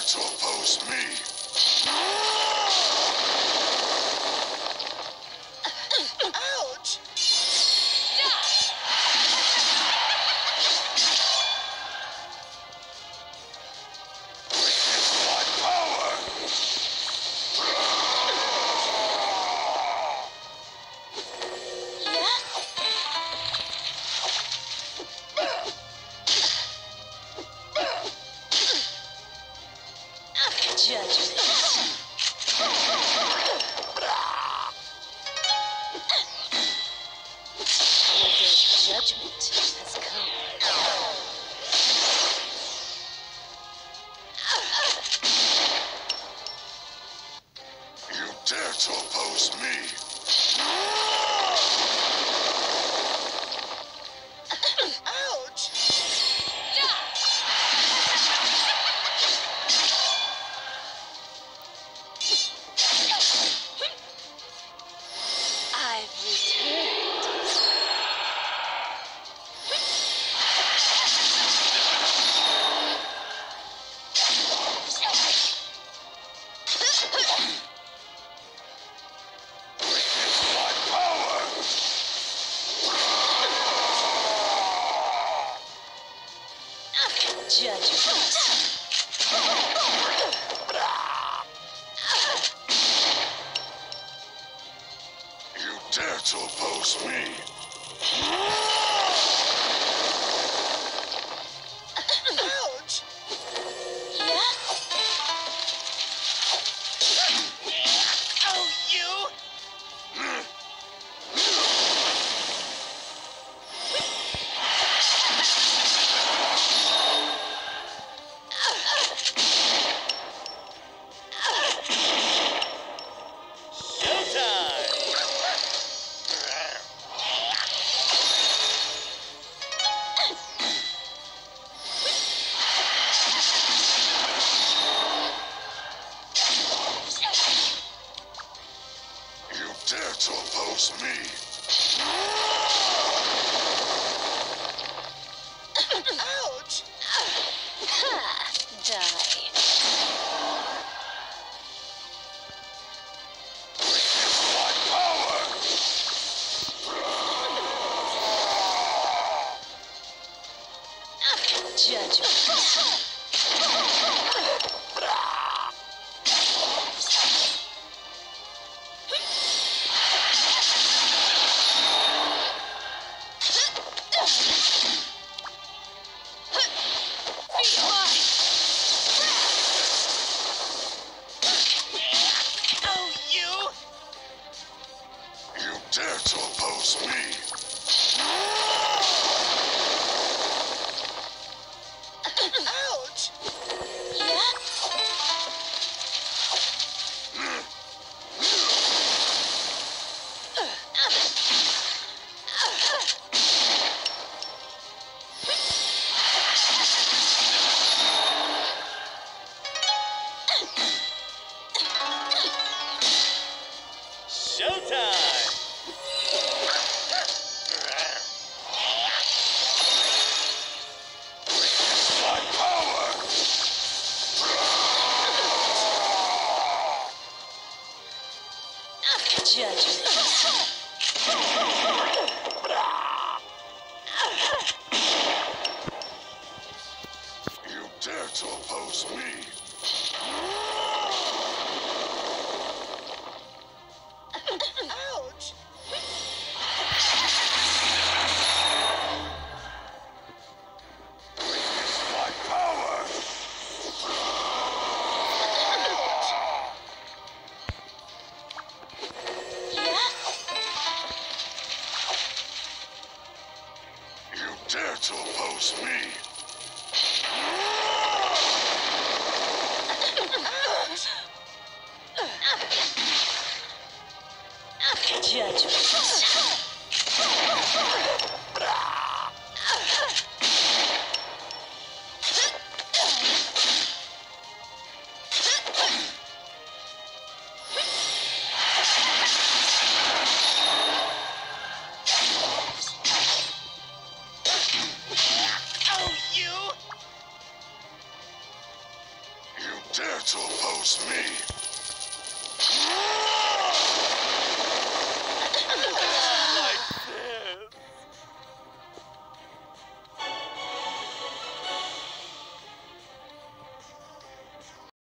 battle. dare to oppose me? To oppose me? Dare to oppose me? Ouch! Ha! Die. My dare to oppose me? Judgment. You dare to oppose me? Dare to oppose me? Judgment. Dare to oppose me?